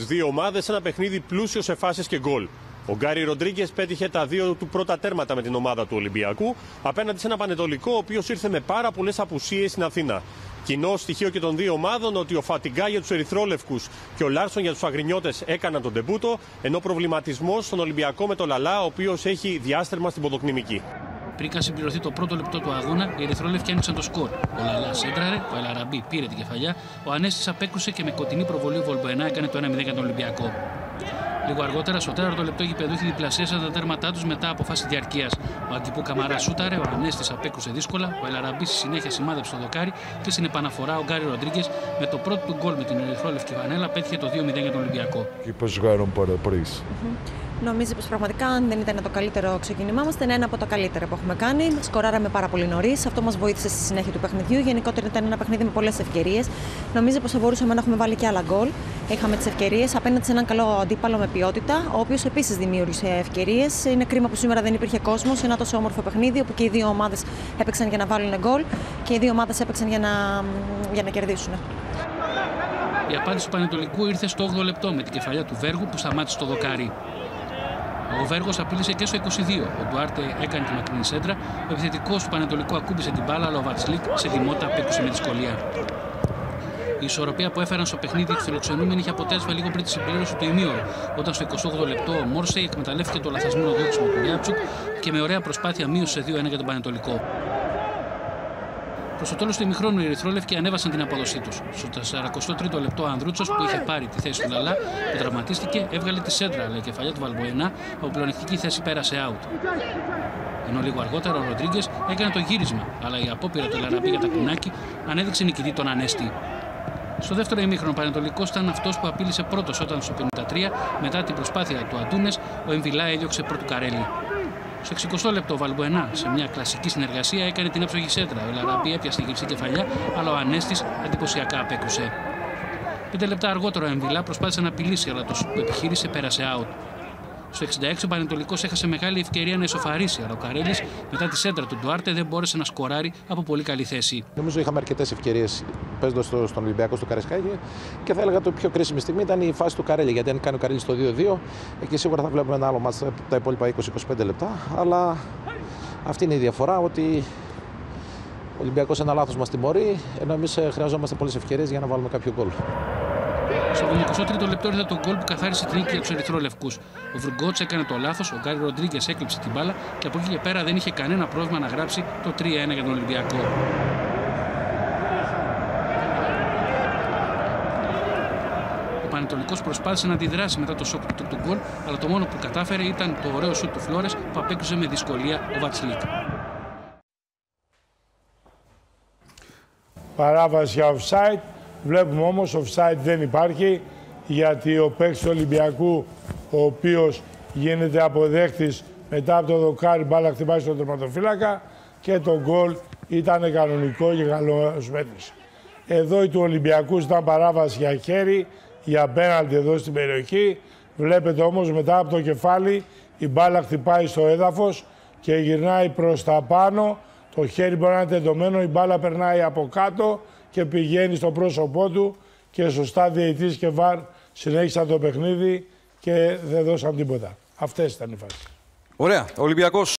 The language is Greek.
Τις δύο ομάδες ένα παιχνίδι πλούσιο σε φάσεις και γκολ. Ο Γκάρι Ροντρίγκες πέτυχε τα δύο του πρώτα τέρματα με την ομάδα του Ολυμπιακού απέναντι σε έναν Παναιτωλικό ο οποίος ήρθε με πάρα πολλές απουσίες στην Αθήνα. Κοινό στοιχείο και των δύο ομάδων ότι ο Φαντιγκά για τους Ερυθρόλευκους και ο Λάρσον για τους Αγρινιώτες έκαναν τον ντεμπούτο, ενώ προβληματισμός στον Ολυμπιακό με τον Λαλά, ο οποίος έχει διάστρεμμα στην ποδοκνημική. Πριν καν συμπληρωθεί το πρώτο λεπτό του αγώνα, οι Ερυθρόλευκοι άνοιξαν το σκορ. Ο Λαλάς σέντραρε, ο Ελ Αραμπί πήρε την κεφαλιά, ο Ανέστη απέκρουσε και με κοντινή προβολή ο Βολμποενά έκανε το 1-0 για τον Ολυμπιακό. Λίγο αργότερα, στο τέταρτο λεπτό, οι γηπεδούχοι διπλασίασαν τα τέρματά τους μετά από φάση διαρκείας. Ο Αντιπού Καμαρά σούταρε, ο Ανέστη απέκρουσε δύσκολα, ο Ελαραμπή στη συνέχεια σημάδεψε το δοκάρι και στην επαναφορά ο Γκάρι Ροντρίγκες με το πρώτο του γκολ με την Ερυθρόλευκη Βανέλα πέτυχε το 2-0 για τον Ολυμπιακό. Νομίζω πως πραγματικά αν δεν ήταν το καλύτερο ξεκίνημά μας, ήταν ένα από τα καλύτερα που έχουμε κάνει. Σκοράραμε πάρα πολύ νωρίς. Αυτό μας βοήθησε στη συνέχεια του παιχνιδιού. Γενικότερα ήταν ένα παιχνίδι με πολλές ευκαιρίες. Νομίζω πως θα μπορούσαμε να έχουμε βάλει και άλλα γκολ. Είχαμε τις ευκαιρίες απέναντι σε έναν καλό αντίπαλο με ποιότητα, ο οποίος επίσης δημιούργησε ευκαιρίες. Είναι κρίμα που σήμερα δεν υπήρχε κόσμος σε ένα τόσο όμορφο παιχνίδι, όπου και οι δύο ομάδες έπαιξαν για να βάλουν γκολ και οι δύο ομάδες έπαιξαν για να, για να κερδίσουν. Η απάντηση του Πανετολικού ήρθε στο 8 λεπτό με την κεφαλιά του Βέργου που σταμάτησε το δοκάρι. Ο Βέργος απείλησε και στο 22. Ο Ντουάρτε έκανε τη μακρινή σέντρα. Ο επιθετικός του Πανετολικού ακούμπησε την μπάλα, αλλά ο Βατσλίκ σε δημότα απέκουσε με δυσκολία. Η ισορροπία που έφεραν στο παιχνίδι του φιλοξενούμενοι είχε αποτέλεσμα λίγο πριν τη συμπλήρωση του ημίωρου, όταν στο 28 λεπτό ο Μόρσεϊ εκμεταλλεύτηκε το λαθασμένο διώξιμο του Ριάτσουκ και με ωραία προσπάθεια μείωσε 2-1 για τον Πανετολικό. Προς το τέλος του ημιχρόνου οι Ερυθρόλευκοι ανέβασαν την απόδοσή τους. Στο 43ο λεπτό ο Ανδρούτσος που είχε πάρει τη θέση του Λαλά, που τραυματίστηκε, έβγαλε τη σέντρα, αλλά η κεφαλιά του Βαλμποενά από πλονεκτική θέση πέρασε out. Ενώ λίγο αργότερα ο Ροντρίγκες έκανε το γύρισμα, αλλά η απόπειρα του Λαραμπή για τα κουνάκι ανέδειξε νικητή τον Ανέστη. Στο δεύτερο ημίχρονο, ο Πανετολικός ήταν αυτός που απείλησε πρώτος όταν στο 53, μετά την προσπάθεια του Αντούνες, ο Εμβιλά έδιωξε πρώτου Καρέλη. Στο 60 λεπτό, ο Βαλμπουενά σε μια κλασική συνεργασία έκανε την έψογη σέντρα. Ο Λαραμπή έπιασε γυψή κεφαλιά, αλλά ο Ανέστης εντυπωσιακά απέκρουσε. Πέντε λεπτά αργότερα ο Εμβιλά προσπάθησε να απειλήσει, αλλά το που επιχείρησε πέρασε out. Στο 66 ο Πανετολικός έχασε μεγάλη ευκαιρία να ισοφαρίσει, αλλά ο Καρέλης μετά τη σέντρα του Ντουάρτε δεν μπόρεσε να σκοράρει από πολύ καλή θέση. Νομίζω είχαμε αρκετές ευκαιρίες παίζοντας στον Ολυμπιακό στο Καρεσκάκι και θα έλεγα ότι η πιο κρίσιμη στιγμή ήταν η φάση του Καρέλη. Γιατί αν κάνει ο Καρέλης το 2-2, εκεί σίγουρα θα βλέπουμε ένα άλλο μάτς τα υπόλοιπα 20-25 λεπτά. Αλλά αυτή είναι η διαφορά ότι ο Ολυμπιακός ένα λάθος μας τιμωρεί, ενώ εμείς χρειαζόμαστε πολλές ευκαιρίες για να βάλουμε κάποιο γκολ. Στο 23ο λεπτό ήρθε το γκολ που καθάρισε την νίκη για του Ερυθρόλευκου. Ο Βρουγκότ έκανε το λάθος, ο Γκάρι Ροντρίγκες έκλειψε την μπάλα και από εκεί και πέρα δεν είχε κανένα πρόβλημα να γράψει το 3-1 για τον Ολυμπιακό. Ο Πανετολικό προσπάθησε να αντιδράσει μετά το σοκ του γκολ, αλλά το μόνο που κατάφερε ήταν το ωραίο σουτ του Φλόρες που απέκτησε με δυσκολία ο Βατσλίκ. Παράβαση για offside. Βλέπουμε όμως offside δεν υπάρχει γιατί ο παίκτης του Ολυμπιακού ο οποίος γίνεται αποδέκτης μετά από το δοκάρι μπάλα χτυπάει στον τερματοφύλακα και το γκολ ήταν κανονικό και καλός μέτρηση. Εδώ η του Ολυμπιακού ήταν παράβαση για χέρι, για πέναλτι εδώ στην περιοχή. Βλέπετε όμως μετά από το κεφάλι η μπάλα χτυπάει στο έδαφος και γυρνάει προς τα πάνω. Το χέρι μπορεί να είναι τεντωμένο, η μπάλα περνάει από κάτω και πηγαίνει στο πρόσωπό του και σωστά διαιτής και βαρ συνέχισαν το παιχνίδι και δεν δώσαν τίποτα. Αυτές ήταν οι φάσεις. Ωραία. Ο Ολυμπιακός